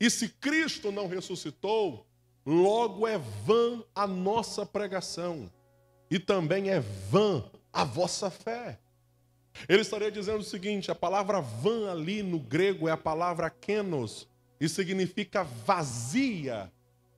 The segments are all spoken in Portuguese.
E se Cristo não ressuscitou, logo é vã a nossa pregação, e também é vã a vossa fé. Ele estaria dizendo o seguinte: a palavra vã ali no grego é a palavra kenos, e significa vazia.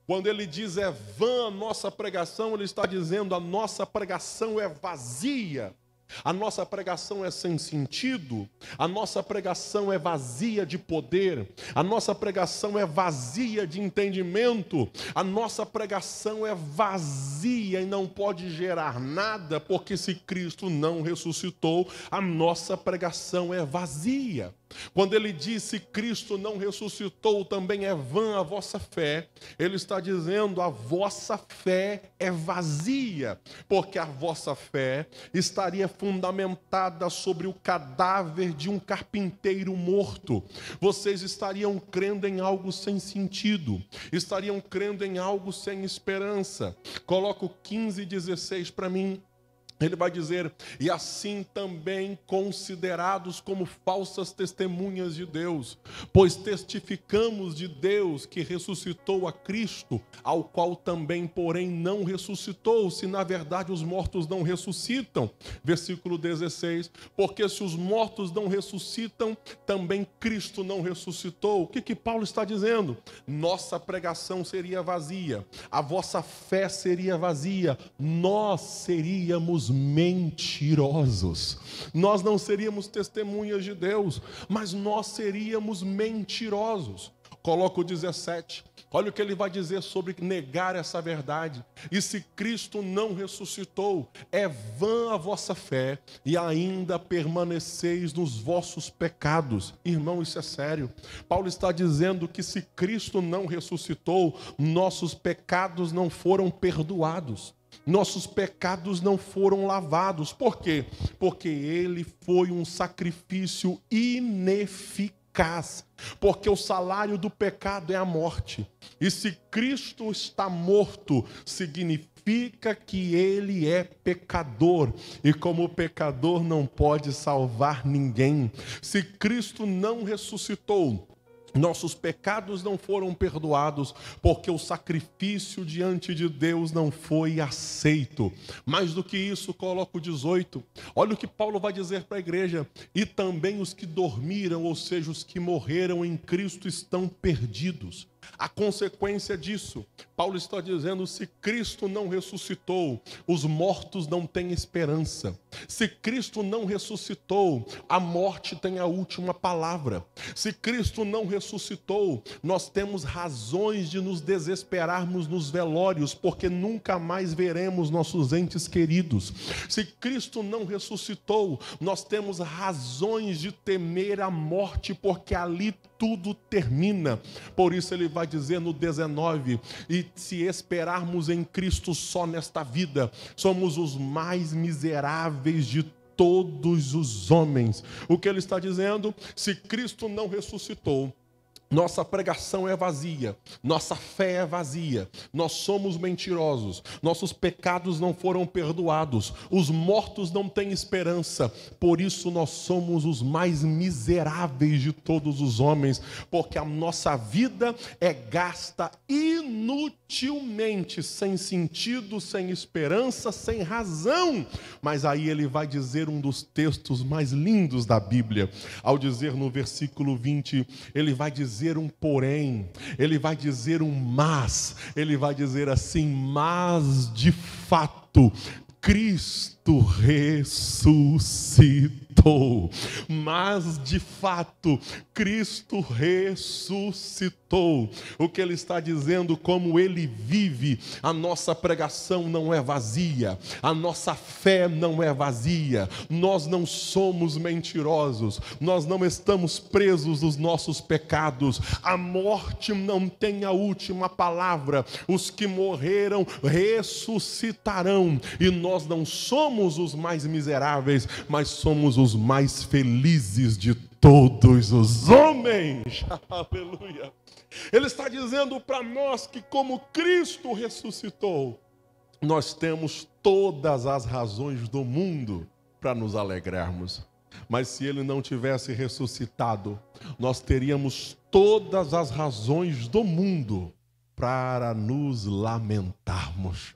Quando ele diz é vã a nossa pregação, ele está dizendo a nossa pregação é vazia. A nossa pregação é sem sentido, a nossa pregação é vazia de poder, a nossa pregação é vazia de entendimento, a nossa pregação é vazia e não pode gerar nada, porque se Cristo não ressuscitou, a nossa pregação é vazia. Quando ele disse Cristo não ressuscitou, também é vã a vossa fé, ele está dizendo a vossa fé é vazia, porque a vossa fé estaria fundamentada sobre o cadáver de um carpinteiro morto. Vocês estariam crendo em algo sem sentido, estariam crendo em algo sem esperança. Coloco 15 e 16 para mim. Ele vai dizer: e assim também considerados como falsas testemunhas de Deus, pois testificamos de Deus que ressuscitou a Cristo, ao qual também, porém, não ressuscitou, se na verdade os mortos não ressuscitam. Versículo 16: porque se os mortos não ressuscitam, também Cristo não ressuscitou. O que, que Paulo está dizendo? Nossa pregação seria vazia, a vossa fé seria vazia, nós seríamos mentirosos. Nós não seríamos testemunhas de Deus, mas nós seríamos mentirosos. Coloca o 17. Olha o que ele vai dizer sobre negar essa verdade. E se Cristo não ressuscitou, é vã a vossa fé e ainda permaneceis nos vossos pecados. Irmão, isso é sério. Paulo está dizendo que se Cristo não ressuscitou, nossos pecados não foram perdoados nossos pecados não foram lavados. Por quê? Porque ele foi um sacrifício ineficaz. Porque o salário do pecado é a morte. E se Cristo está morto, significa que ele é pecador. E como pecador não pode salvar ninguém. Se Cristo não ressuscitou, nossos pecados não foram perdoados, porque o sacrifício diante de Deus não foi aceito. Mais do que isso, coloco 18. Olha o que Paulo vai dizer para a igreja: e também os que dormiram, ou seja, os que morreram em Cristo, estão perdidos. A consequência disso, Paulo está dizendo: se Cristo não ressuscitou, os mortos não têm esperança. Se Cristo não ressuscitou, a morte tem a última palavra. Se Cristo não ressuscitou, nós temos razões de nos desesperarmos nos velórios, porque nunca mais veremos nossos entes queridos. Se Cristo não ressuscitou, nós temos razões de temer a morte, porque ali tudo termina. Por isso ele vai dizer no 19: e se esperarmos em Cristo só nesta vida, somos os mais miseráveis de todos os homens. O que ele está dizendo? Se Cristo não ressuscitou, nossa pregação é vazia, nossa fé é vazia, nós somos mentirosos, nossos pecados não foram perdoados, os mortos não têm esperança, por isso nós somos os mais miseráveis de todos os homens, porque a nossa vida é gasta inutilmente, sem sentido, sem esperança, sem razão. Mas aí ele vai dizer um dos textos mais lindos da Bíblia, ao dizer no versículo 20, ele vai dizer dizer um porém, ele vai dizer um mas, ele vai dizer assim: mas de fato, Cristo ressuscitou. Mas de fato, Cristo ressuscitou. O que ele está dizendo, como ele vive, a nossa pregação não é vazia, a nossa fé não é vazia, nós não somos mentirosos, nós não estamos presos nos nossos pecados, a morte não tem a última palavra, os que morreram ressuscitarão, e nós não somos os mais miseráveis, mas somos os mais felizes de todos os homens. Aleluia. Ele está dizendo para nós que, como Cristo ressuscitou, nós temos todas as razões do mundo para nos alegrarmos. Mas se ele não tivesse ressuscitado, nós teríamos todas as razões do mundo para nos lamentarmos.